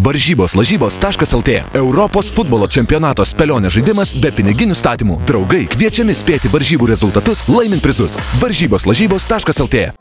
Varžybos lažybos.lt Europos futbolo čempionato spėlionės žaidimas be piniginių statymų. Draugai kviečiami spėti varžybų rezultatus, laimint prizus. Varžybos lažybos.lt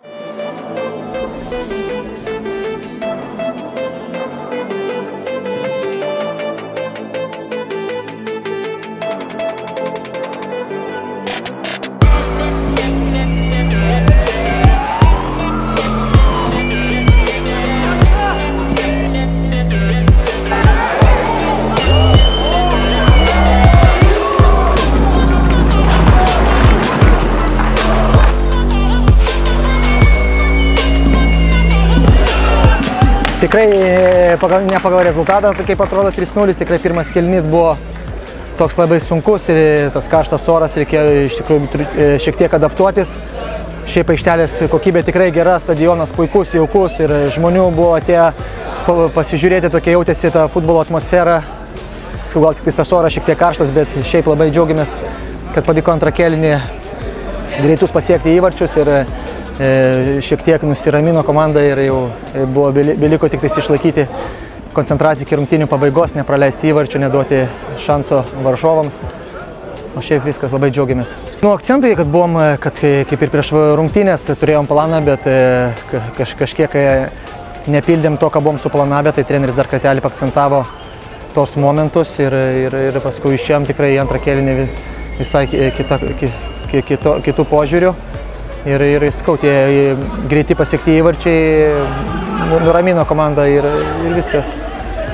Tikrai e, pagal, ne pagal rezultatą, tai kaip atrodo 3-0, tikrai pirmas kelnys buvo toks labai sunkus ir tas karštas oras reikėjo iš tikrųjų e, šiek tiek adaptuotis. Šiaip aikštelės kokybė tikrai gera, stadionas puikus, jaukus ir žmonių buvo atėję pa- pasižiūrėti, tokia jautėsi ta futbolo atmosfera. Gal tik tas oras šiek tiek karštas, bet šiaip labai džiaugiamės, kad pavyko antrą kelinį greitus pasiekti įvarčius ir šiek tiek nusiramino komanda ir jau e, buvo, beli- beliko tik tais išlaikyti koncentraciją iki rungtynių pabaigos, nepraleisti įvarčių, neduoti šanso varžovams. O šiaip viskas labai džiaugiamės. Nu, akcentai, kad buvom, e, kad kai- kaip ir prieš rungtynės turėjom planą, bet e, ka- kaž, kažkiek e, nepildėm to, ką buvom suplanavę, tai treneris dar kartelį akcentavo tos momentus ir, ir, ir paskui išėjom tikrai į antrą kėlinį vi- visai ki- kita, ki, ki, kito, kitų požiūrių. Ir, ir skau, tie greiti pasiekti įvarčiai nu- nuramino komandą ir, ir viskas.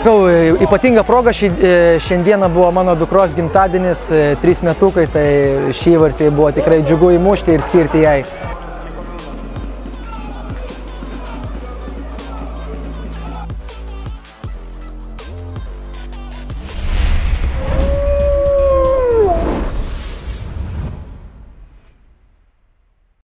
Gal ypatinga proga šį, e, šiandieną buvo mano dukros gimtadienis, e, trys metukai, tai šį įvartį buvo tikrai džiugu įmušti ir skirti jai.